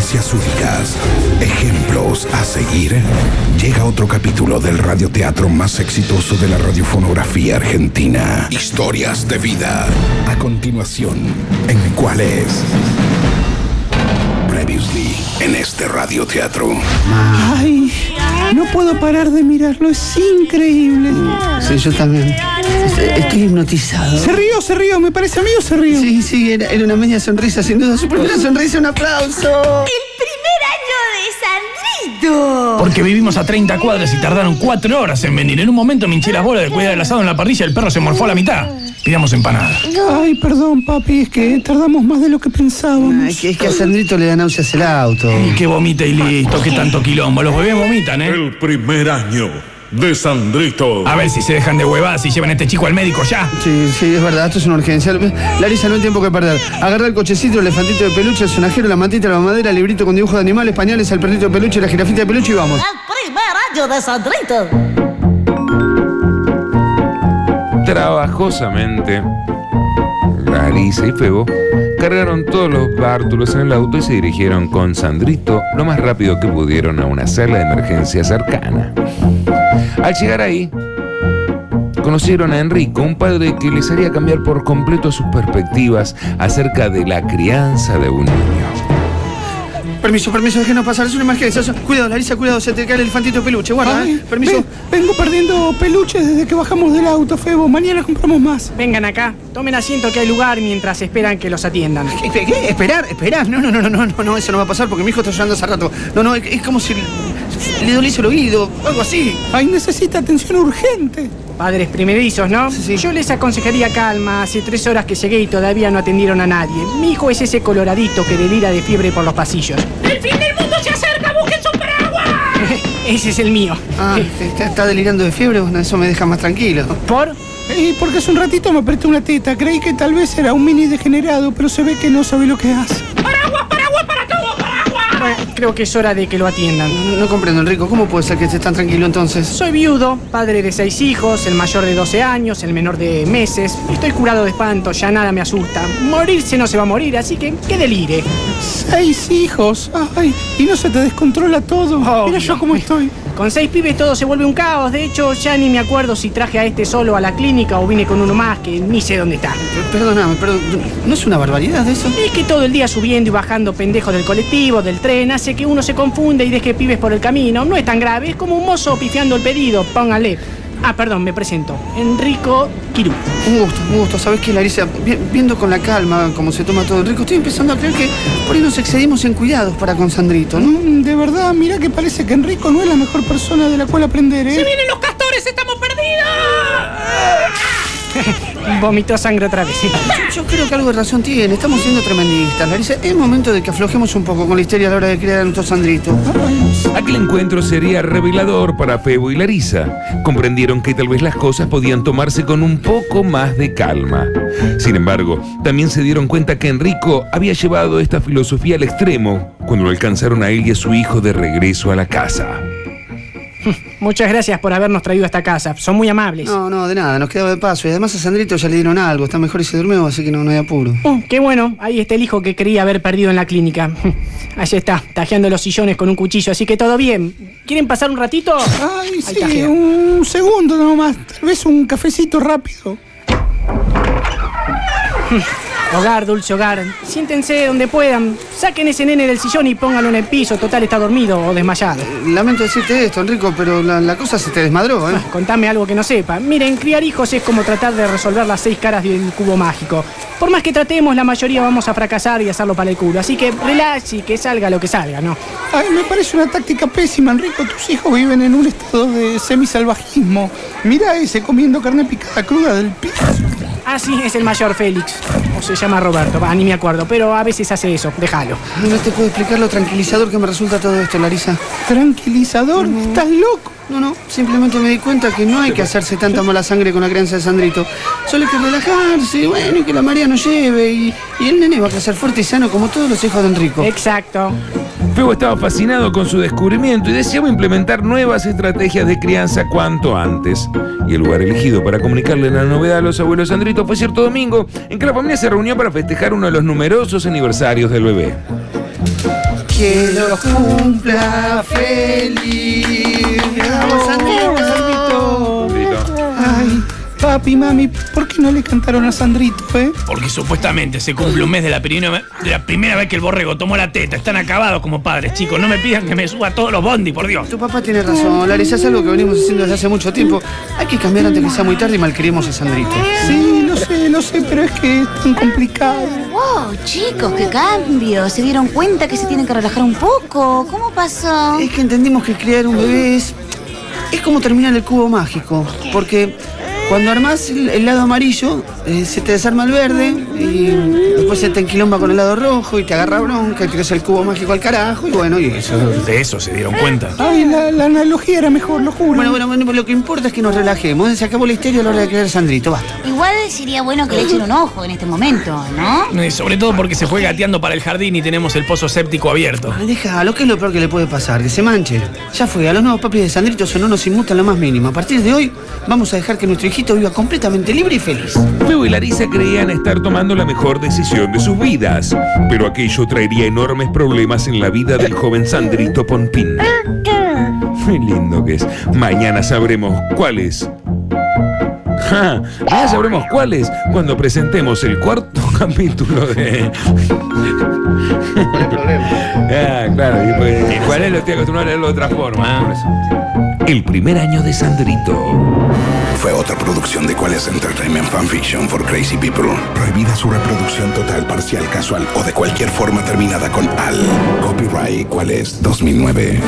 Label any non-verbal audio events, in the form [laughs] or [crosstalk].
Referencias únicas, ejemplos a seguir. Llega otro capítulo del radioteatro más exitoso de la radiofonografía argentina. Historias de vida. A continuación, ¿en cuál es? Previously, en este radioteatro. Ay, no puedo parar de mirarlo, es increíble. Sí, yo también. Estoy, hipnotizado. Se rió, se rió, me parece a mí o se rió. Sí, sí, era, era una media sonrisa, sin duda. Su primera sonrisa, un aplauso. El primer año de Sandrito. Porque vivimos a 30 cuadras y tardaron 4 horas en venir. En un momento me hinché las bolas de cuidar el asado en la parrilla y el perro se morfó a la mitad. Pidamos empanada. Ay, perdón, papi, es que tardamos más de lo que pensábamos. Ay, que es que a Sandrito le da náuseas el auto. Y que vomita y listo, qué tanto quilombo. Los bebés vomitan, ¿eh? El primer año de Sandrito. A ver si se dejan de huevadas y llevan a este chico al médico ya. Sí, sí, es verdad, esto es una urgencia. Larisa, no hay tiempo que perder. Agarra el cochecito, el elefantito de peluche, el sonajero, la mantita, la mamadera, el librito con dibujos de animales, pañales, el perrito de peluche, la jirafita de peluche y vamos. El primer año de Sandrito. Trabajosamente, Larisa y Febo cargaron todos los bártulos en el auto y se dirigieron con Sandrito lo más rápido que pudieron a una sala de emergencia cercana. Al llegar ahí, conocieron a Enrico, un padre que les haría cambiar por completo sus perspectivas acerca de la crianza de un niño. Permiso, permiso, déjenos pasar, es una emergencia. Cuidado, Larisa, cuidado, se te cae el elefantito de peluche. Guarda, Ay, ¿eh? Permiso. ven- vengo perdiendo peluches desde que bajamos del auto, Febo. Mañana compramos más. Vengan acá, tomen asiento que hay lugar mientras esperan que los atiendan. ¿Qué, qué, qué? Esperar, esperar. No, no, no, no, no, no, no, eso no va a pasar porque mi hijo está llorando hace rato. No, no, es, es como si le, doliese el oído, algo así. Ay, necesita atención urgente. Padres primerizos, ¿no? Sí. Yo les aconsejaría calma. Hace tres horas que llegué y todavía no atendieron a nadie. Mi hijo es ese coloradito que delira de fiebre por los pasillos. ¡El fin del mundo se acerca! ¡Busquen su paraguas! [laughs] ese es el mío. Ah, ¿está, está delirando de fiebre? Bueno, eso me deja más tranquilo. ¿Por? Y porque hace un ratito me apreté una teta. Creí que tal vez era un mini degenerado, pero se ve que no sabe lo que hace. Creo que es hora de que lo atiendan. No, no comprendo, Enrico. ¿Cómo puede ser que estés tan tranquilo entonces? Soy viudo, padre de seis hijos, el mayor de 12 años, el menor de meses. Estoy curado de espanto, ya nada me asusta. Morirse no se va a morir, así que que delire. Seis hijos. Ay, y no se te descontrola todo. Mira yo cómo estoy. Con seis pibes todo se vuelve un caos. De hecho, ya ni me acuerdo si traje a este solo a la clínica o vine con uno más que ni sé dónde está. Perdóname, pero ¿no es una barbaridad eso? Es que todo el día subiendo y bajando pendejos del colectivo, del tren, hace que uno se confunde y deje pibes por el camino. No es tan grave, es como un mozo pifiando el pedido. Póngale. Ah, perdón, me presento. Enrico Quirú. Un gusto, un gusto. ¿Sabes qué, Larisa? Vi- Viendo con la calma cómo se toma todo Enrico, estoy empezando a creer que por ahí nos excedimos en cuidados para con Sandrito, ¿no? Mm, De verdad, mira que parece que Enrico no es la mejor persona de la cual aprender, ¿eh? vienen los castores! ¡Estamos perdidos! [laughs] Vomitó sangre otra vez. Yo creo que algo de razón tiene. Estamos siendo tremendistas, Larisa. Es momento de que aflojemos un poco con la histeria a la hora de criar a nuestro Sandrito. Aquel encuentro sería revelador para Febo y Larisa. Comprendieron que tal vez las cosas podían tomarse con un poco más de calma. Sin embargo, también se dieron cuenta que Enrico había llevado esta filosofía al extremo cuando lo alcanzaron a él y a su hijo de regreso a la casa. [laughs] Muchas gracias por habernos traído a esta casa. Son muy amables. No, no, de nada, nos quedaba de paso. Y además a Sandrito ya le dieron algo. Está mejor y se durmió, así que no, no hay apuro. Oh, qué bueno, ahí está el hijo que creía haber perdido en la clínica. [laughs] Allí está, tajeando los sillones con un cuchillo, así que todo bien. ¿Quieren pasar un ratito? Ay, Ahí sí, un segundo nomás. Tal vez un cafecito rápido. [laughs] Hogar, dulce hogar. Siéntense donde puedan. Saquen ese nene del sillón y pónganlo en el piso. Total está dormido o desmayado. Lamento decirte esto, Enrico, pero la, la cosa se te desmadró, ¿eh? Contame algo que no sepa. Miren, criar hijos es como tratar de resolver las seis caras del cubo mágico. Por más que tratemos, la mayoría vamos a fracasar y hacerlo para el culo. Así que relax y que salga lo que salga, ¿no? Ay, me parece una táctica pésima, Enrico. Tus hijos viven en un estado de semisalvajismo. Mira ese comiendo carne picada cruda del piso. Ah, sí, es el mayor Félix. O se llama Roberto, va, ni me acuerdo. Pero a veces hace eso, déjalo. No te puedo explicar lo tranquilizador que me resulta todo esto, Larisa. Tranquilizador, estás loco. No, no, simplemente me di cuenta que no hay que hacerse tanta mala sangre con la crianza de Sandrito. Solo hay que relajarse, bueno, y que la María no lleve. Y, y el nene va a crecer fuerte y sano como todos los hijos de Enrico. Exacto. Febo estaba fascinado con su descubrimiento y deseaba implementar nuevas estrategias de crianza cuanto antes. Y el lugar elegido para comunicarle la novedad a los abuelos Sandrito fue cierto domingo en que la familia se reunió para festejar uno de los numerosos aniversarios del bebé. que lo cumpla feliz. Vamos, Sandrito. Sandrito. Papi, mami, ¿por qué no le cantaron a Sandrito, eh? Porque supuestamente se cumple un mes de la, primera, de la primera vez que el borrego tomó la teta. Están acabados como padres, chicos. No me pidan que me suba a todos los bondi, por Dios. Tu papá tiene razón, Larisa, es algo que venimos haciendo desde hace mucho tiempo. Hay que cambiar antes que sea muy tarde y malcriemos a Sandrito. Sí, lo sé, lo sé, pero es que es tan complicado. Wow, chicos, qué cambio. ¿Se dieron cuenta que se tienen que relajar un poco? ¿Cómo pasó? Es que entendimos que criar un bebé es, es como terminar el cubo mágico. Porque cuando armás el, el lado amarillo, eh, se te desarma el verde y después se te enquilomba con el lado rojo y te agarra bronca y te hace el cubo mágico al carajo y bueno, y eso. De eso se dieron cuenta. Ay, la, la analogía era mejor, lo juro. Bueno, bueno, bueno, lo que importa es que nos relajemos. Se acabó la histeria a la hora de crear Sandrito, basta. Igual sería bueno que le echen un ojo en este momento, ¿no? Y sobre todo porque se fue gateando para el jardín y tenemos el pozo séptico abierto. Ay, Déjalo, que es lo peor que le puede pasar? Que se manche. Ya fue, a los nuevos papis de Sandrito eso no nos inmuta en lo más mínimo. A partir de hoy, vamos a dejar que nuestro hijito viva completamente libre y feliz. Feo y Larisa creían estar tomando la mejor decisión de sus vidas, pero aquello traería enormes problemas en la vida del joven Sandrito Pompín. Qué lindo que es. Mañana sabremos cuáles. Ja, mañana sabremos cuáles cuando presentemos el cuarto [laughs] capítulo de. ¿Cuál es el problema? Ah, claro, y pues, ¿cuál es? Lo estoy acostumbrado a leerlo de otra forma. ¿eh? El primer año de Sandrito. Fue otra producción de Cuál es Entertainment Fanfiction for Crazy People. Prohibida su reproducción total, parcial, casual o de cualquier forma terminada con al. Copyright Cuál es 2009.